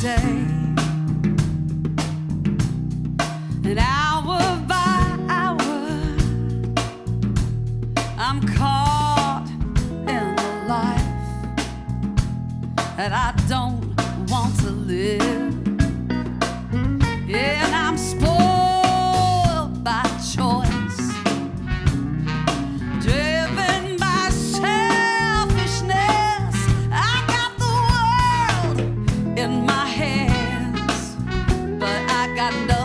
day. and hour by hour, I'm caught in a life that I don't want to live. Yeah, and I'm spoiled by choice. driven in my cuando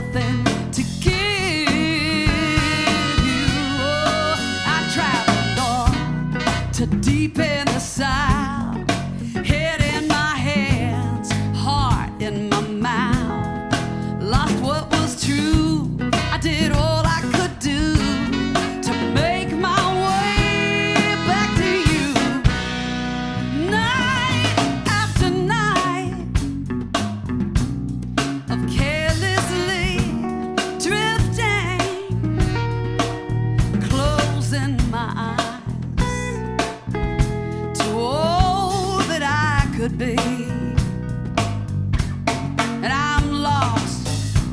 could be. And I'm lost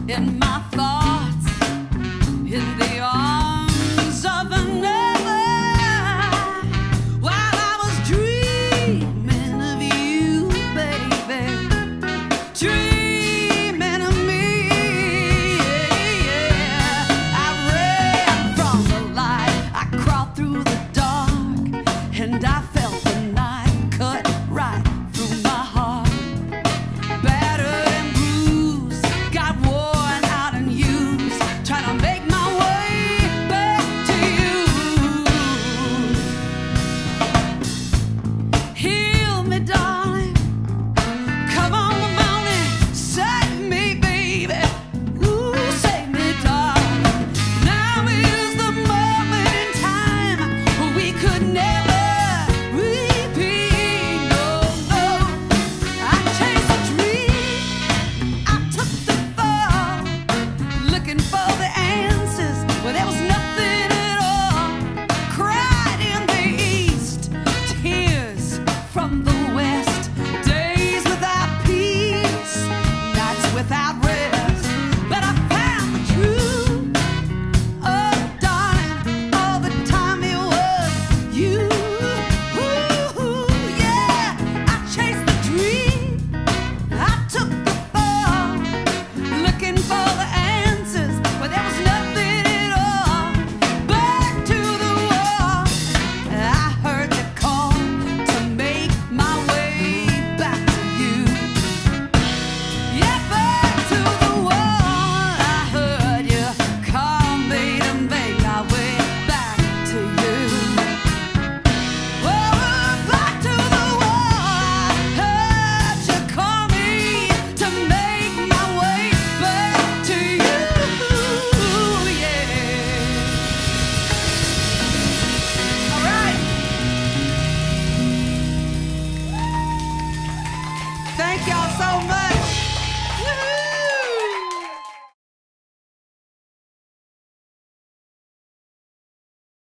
in my thoughts, in the arms of another. While I was dreaming of you, baby. Dreaming